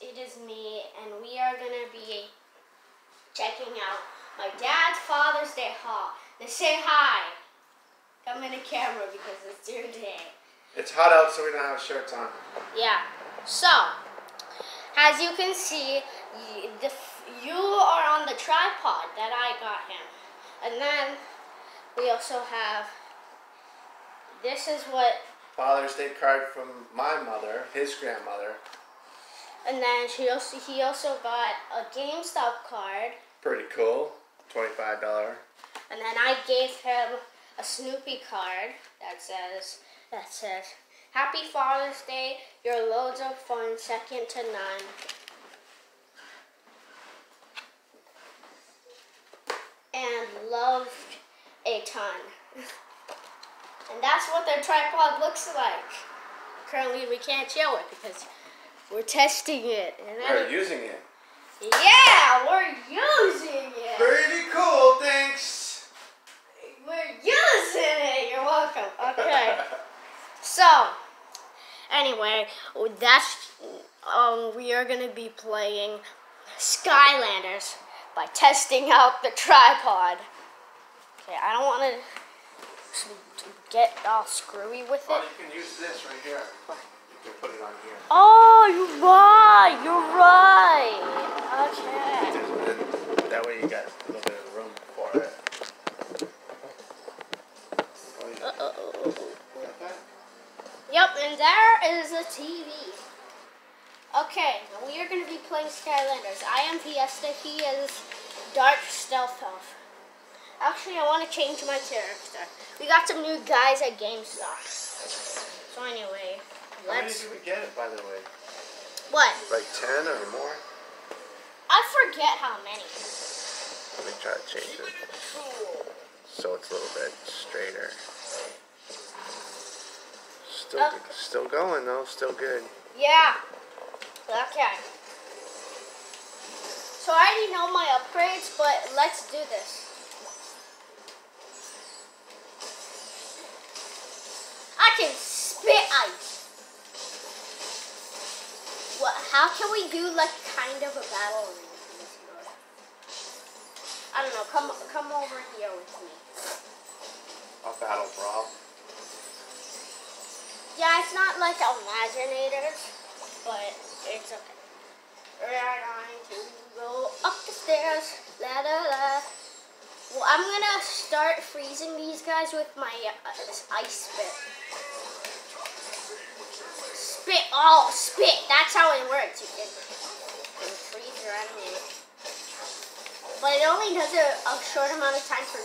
it is me, and we are gonna be checking out my dad's Father's Day haul. They say hi. Come in the camera because it's your day. It's hot out, so we don't have shirts on. Yeah. So, as you can see, the, you are on the tripod that I got him, and then we also have. This is what, Father's Day card from my mother, his grandmother. And then she also he also got a GameStop card, Pretty cool. Twenty-five dollar. and then I gave him a Snoopy card that says that says Happy Father's Day. Your loads of fun, second to none. and loved a ton. and that's what the tripod looks like. Currently, we can't show it because we're testing it. And We're using it. yeah, we're using it. Pretty cool, thanks. We're using it. You're welcome. Okay. so, anyway, that's um, we are gonna be playing Skylanders by testing out the tripod. Okay, I don't want to get all screwy with it. you can use this right here. You can put it on here. Oh, you're right. You're right. Okay. That way you got a little bit of room for it. Oh. Uh-oh. Yep, and there is a TV. Okay, we are going to be playing Skylanders. I am Fiesta, he is Dark Stealth Elf. Actually, I want to change my character. We got some new guys at GameStop. So anyway, How many let's... did we get it, by the way? What? Like 10 or more? I forget how many. Let me try to change it. So it's a little bit straighter. Still, Oh. still going though, still good. Yeah. Okay. So I already know my upgrades, but let's do this. I can spit ice. What? How can we do like kind of a battle ring in this mode? I don't know. Come come over here with me. A battle brawl. Yeah, it's not like Imaginators, but it's okay. We're going to go up the stairs. La la la. Well, I'm gonna start freezing these guys with my uh, ice spit. Spit, oh, spit. That's how it works. You can, you can freeze your enemy. But it only does it a short amount of time for